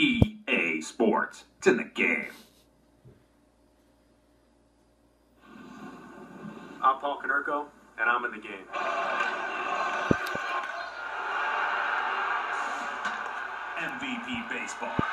EA Sports. It's in the game. I'm Paul Konerko, and I'm in the game. MVP Baseball